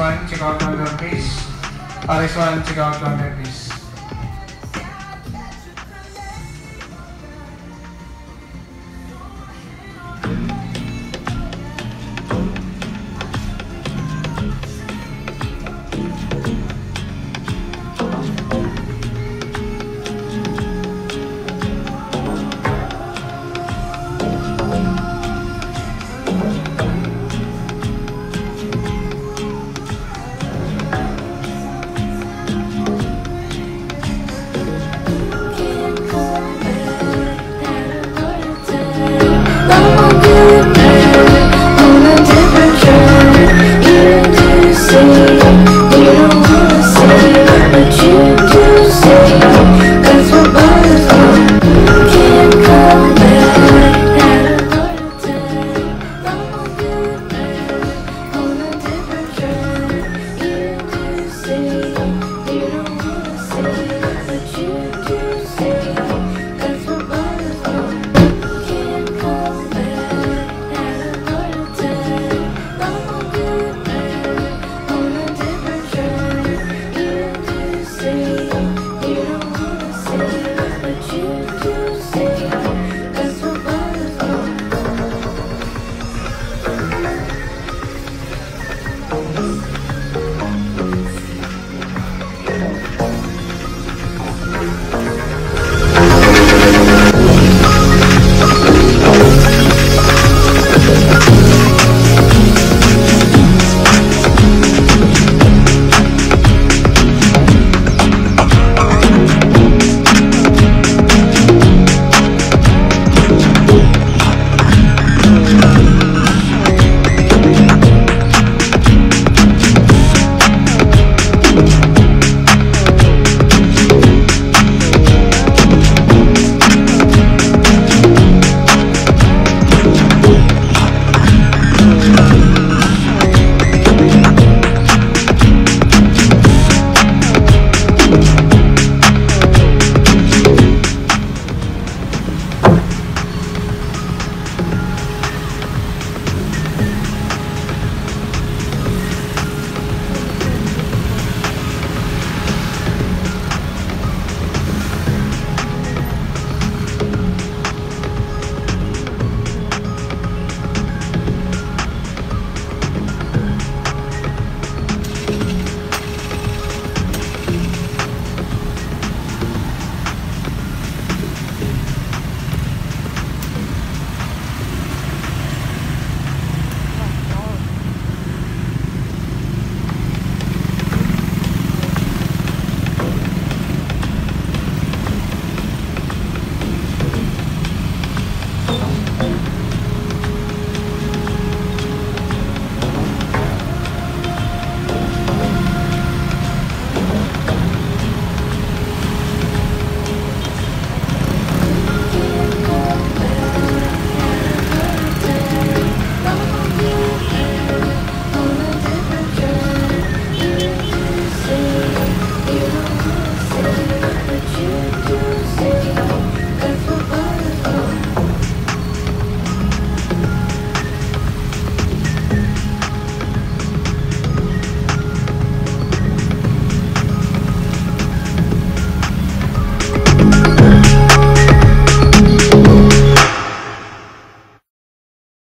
RS1, check out my door please. RS1, check out my door please.